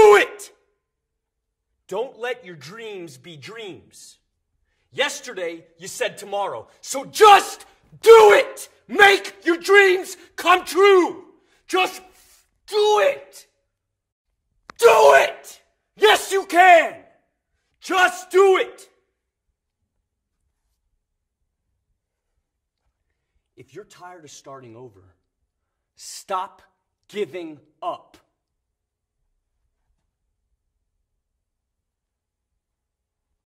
Do it! Don't let your dreams be dreams. Yesterday, you said tomorrow. So just do it! Make your dreams come true! Just do it! Do it! Yes, you can! Just do it! If you're tired of starting over, stop giving up.